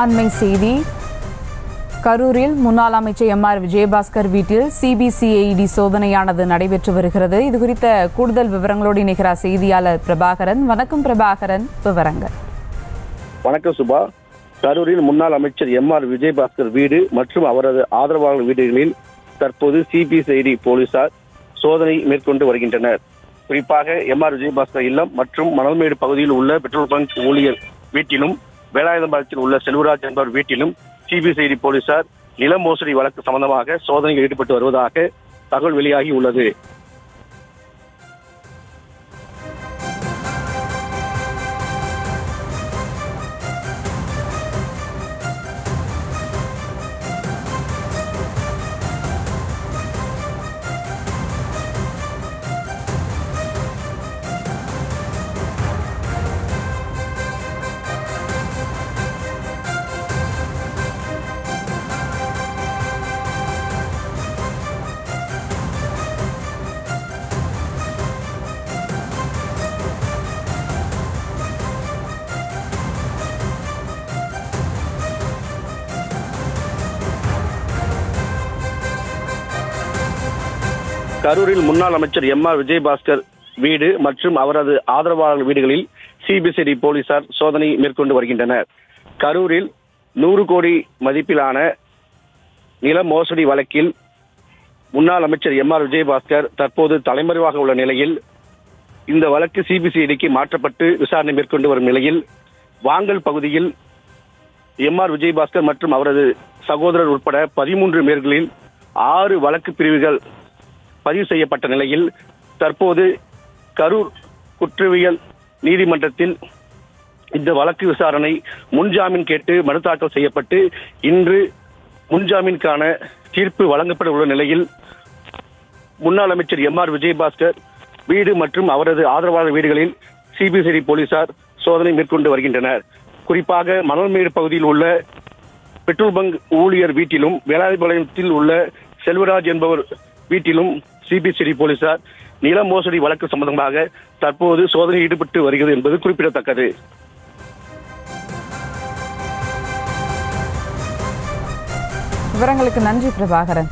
அண்மை செய்தி. கரூரில் முன்னாள் அமைச்சர் எம் ஆர் விஜயபாஸ்கர் வீட்டில் சிபிசிஐடி சோதனையானது நடைபெற்று வருகிறது. இது குறித்த கூடுதல் விவரங்களோடு இணைகிறார் செய்தியாளர் பிரபாகரன். வணக்கம் பிரபாகரன். விவரங்கள். வணக்கம் சுபா. கரூரில் முன்னாள் அமைச்சர் எம் ஆர் விஜயபாஸ்கர் வீடு மற்றும் அவரது ஆதரவாளர் வீடுகளில் தற்போது சிபிசிஐடி போலீசார் சோதனை மேற்கொண்டு வருகின்றனர். குறிப்பாக எம் ஆர் விஜயபாஸ்கர் இல்லம் மற்றும் மணல்மேடு பகுதியில் உள்ள பெட்ரோல் பங்க் ஊழியர் வீட்டிலும் வேலாயுதம்பாளையத்தில் உள்ள செல்வராஜ் என்பவர் வீட்டிலும் சிபிசிஐடி போலீசார் நில மோசடி வழக்கு சம்பந்தமாக சோதனையில் ஈடுபட்டு வருவதாக தகவல் வெளியாகி உள்ளது. கரூரில் முன்னாள் அமைச்சர் எம் ஆர் விஜயபாஸ்கர் வீடு மற்றும் அவரது ஆதரவாளர் வீடுகளில் சிபிசிடி போலீசார் சோதனை மேற்கொண்டு வருகின்றனர். கரூரில் நூறு கோடி மதிப்பிலான நில மோசடி வழக்கில் முன்னாள் அமைச்சர் எம் ஆர் விஜயபாஸ்கர் தற்போது தலைமறைவாக உள்ள நிலையில் இந்த வழக்கு சிபிசிஐடிக்கு மாற்றப்பட்டு விசாரணை மேற்கொண்டு வரும் நிலையில் வாங்கல் பகுதியில் எம் ஆர் விஜயபாஸ்கர் மற்றும் அவரது சகோதரர் உட்பட பதிமூன்று பேர்களில் ஆறு வழக்கு பிரிவுகள் பதிவு செய்யப்பட்ட நிலையில் தற்போது கரூர் குற்றவியல் நீதிமன்றத்தில் இந்த வழக்கு விசாரணை முன்ஜாமீன் கேட்டு மனு தாக்கல் செய்யப்பட்டு இன்று முன்ஜாமீனுக்கான தீர்ப்பு வழங்கப்பட உள்ள நிலையில் முன்னாள் அமைச்சர் எம் ஆர் விஜயபாஸ்கர் வீடு மற்றும் அவரது ஆதரவாளர் வீடுகளில் சிபிசிஐடி போலீசார் சோதனை மேற்கொண்டு வருகின்றனர். குறிப்பாக மணல்மேடு பகுதியில் உள்ள பெட்ரோல் பங்க் ஊழியர் வீட்டிலும் வேளாண்பாளையத்தில் உள்ள செல்வராஜ் என்பவர் வீட்டிலும் சிபிசிடி போலீசார் நில மோசடி வழக்கு சம்பந்தமாக தற்போது சோதனை ஈடுபட்டு வருகிறது என்பது குறிப்பிடத்தக்கது. விவரங்களுக்கு நன்றி பிரபாகரன்.